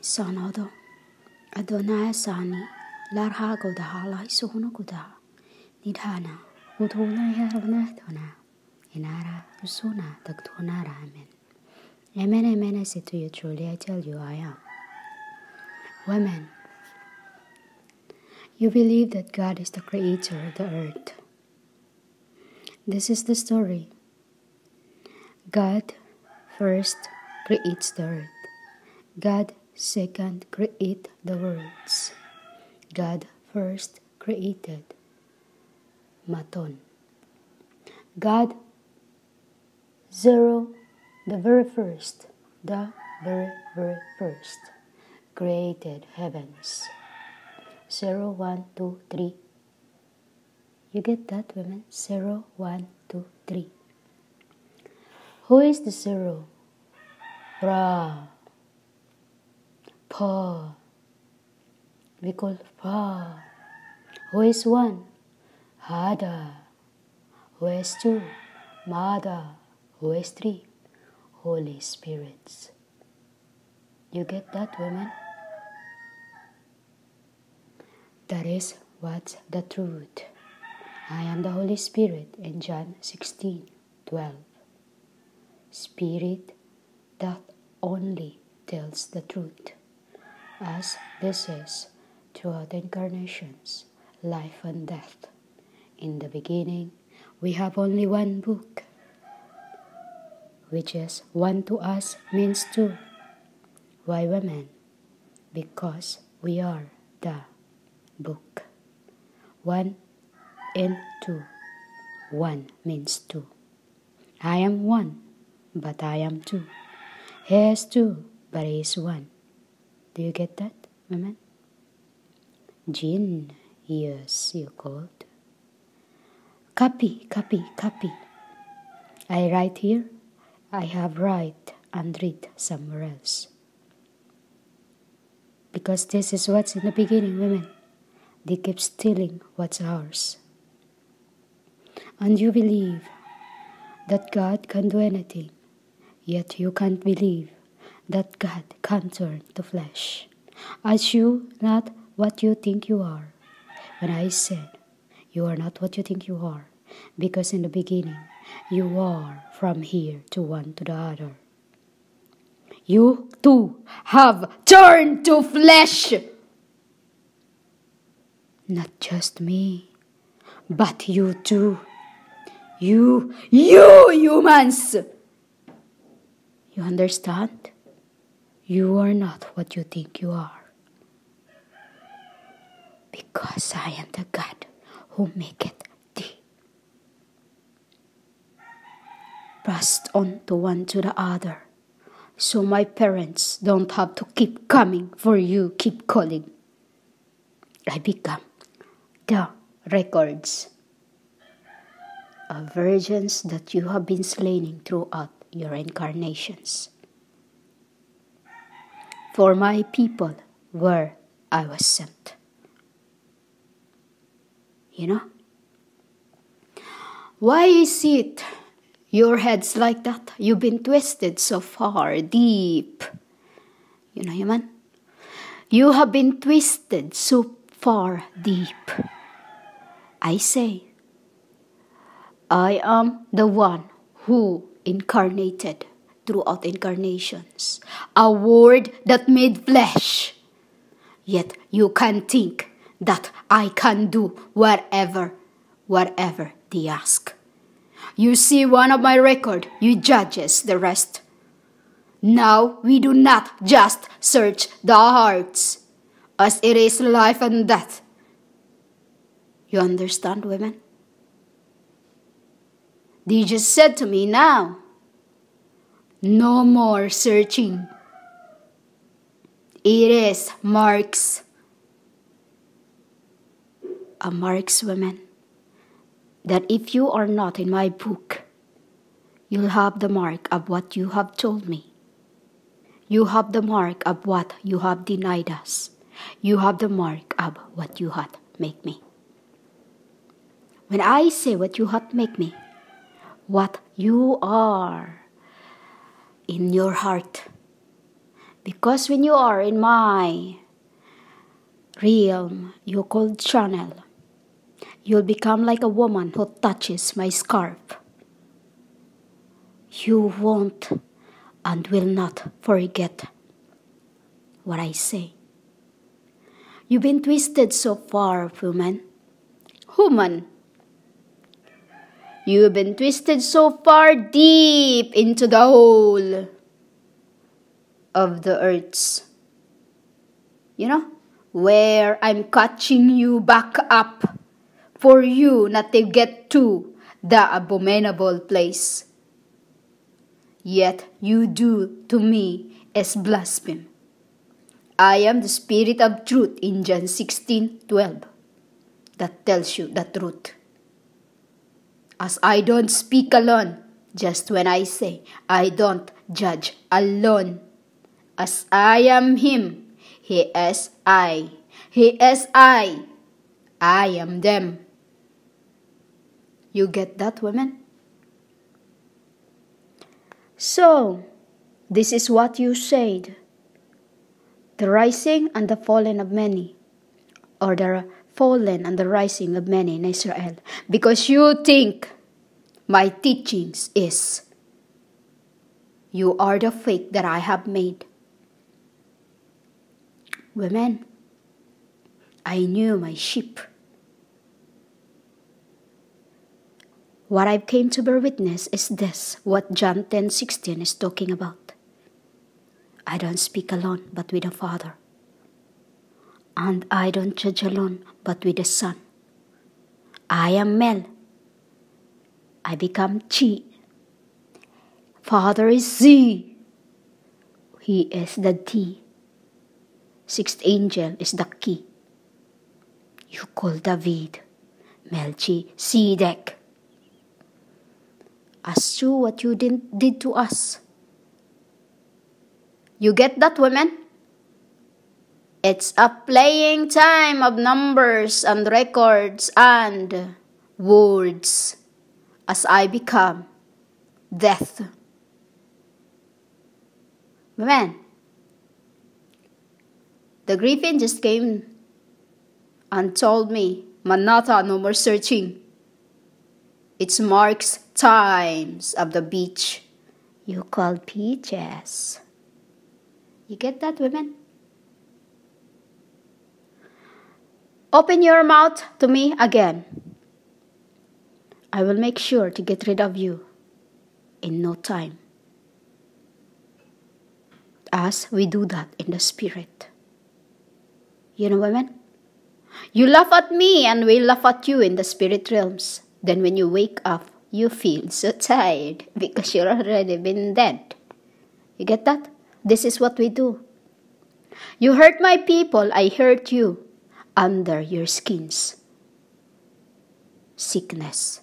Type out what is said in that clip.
Sanado Adonai Sani Larha Godaha Lai Sohuna Godaha Nidhana Udhuna Yarvana Dona Inara Usuna Dagdhunara Amen. Amen, amen, I say to you truly, I tell you I am. Women, you believe that God is the creator of the earth. This is the story. God first creates the earth. God second create the worlds. God first created Maton. God zero the very first, the very very first created heavens. Zero, one, two, three. You get that, women? Zero, one, two, three. Who is the zero? Ra. Pa. We call Pa. Who is one? Hada. Who is two? Mada. Who is three? Holy Spirits. You get that, women? That is what's the truth. I am the Holy Spirit in John 16 12. Spirit that only tells the truth, as this is throughout incarnations, life and death. In the beginning, we have only one book, which is one to us means two. Why women? Because we are the book. One and two. One means two. I am one, but I am two. He is two, but he is one. Do you get that, women? Jinn, yes, you called. Copy, copy, copy. I write here. I have write and read somewhere else. Because this is what's in the beginning, women. They keep stealing what's ours. And you believe that God can do anything, yet you can't believe that God can turn to flesh. As you not what you think you are. When I said you are not what you think you are, because in the beginning you are from here to one to the other. You too have turned to flesh. Not just me, but you too. You, you humans! You understand? You are not what you think you are. Because I am the God who maketh thee. Passed on to one to the other. So my parents don't have to keep coming for you, keep calling. I become the records of virgins that you have been slaying throughout your incarnations. For my people where I was sent. You know? Why is it your head's like that? You've been twisted so far deep. You know, human? You have been twisted so far deep. I say, I am the one who incarnated throughout incarnations, a word that made flesh. Yet you can think that I can do whatever, whatever they ask. You see one of my record, you judges the rest. Now we do not just search the hearts, as it is life and death. You understand, women? They just said to me now, no more searching. It is marks. A marks, woman, that if you are not in my book, you'll have the mark of what you have told me. You have the mark of what you have denied us. You have the mark of what you have made me. When I say what you have made me, what you are in your heart, Because when you are in my realm, you called channel, you'll become like a woman who touches my scarf. You won't and will not forget what I say. You've been twisted so far, woman. Woman. You've been twisted so far deep into the hole of the earths. You know, where I'm catching you back up for you not to get to the abominable place. Yet you do to me as blasphemy. I am the spirit of truth in John 16 12 that tells you the truth. As I don't speak alone, just when I say I don't judge alone. As I am Him, He is I. He is I. I am them. You get that, women? So, this is what you said the rising and the falling of many, or the fallen and the rising of many in Israel, because you think my teachings is you are the faith that I have made. Women, I knew my sheep. What I came to bear witness is this, what John 10 16 is talking about. I don't speak alone, but with the Father. And I don't judge alone, but with the Son. I am Mel. I become Chi. Father is Z. He is the D. Sixth angel is the key. You call David Melchi, Melchizedek. As to what you did, did to us. You get that, women? It's a playing time of numbers and records and words as I become death. Women, the griffin just came and told me, Manata, no more searching. It's Mark's times of the beach. You called peaches. You get that, women? Open your mouth to me again. I will make sure to get rid of you in no time. As we do that in the spirit. You know, women? You laugh at me and we laugh at you in the spirit realms. Then when you wake up, you feel so tired because you're already been dead. You get that? This is what we do. You hurt my people, I hurt you under your skins. Sickness